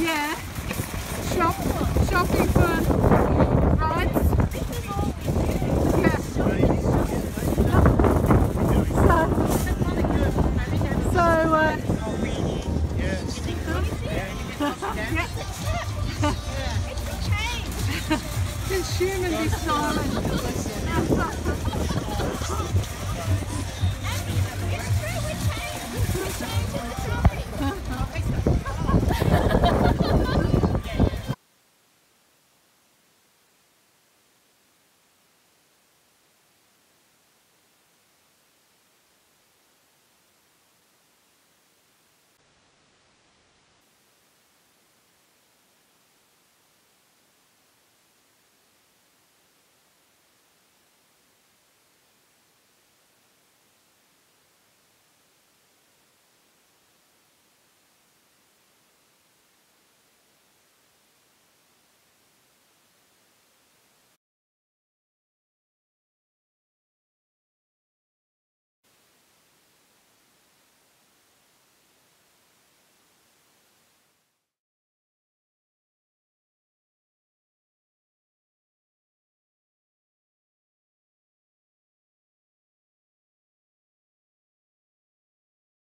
Yeah. Shop, shopping for rides. Yeah. So, uh, so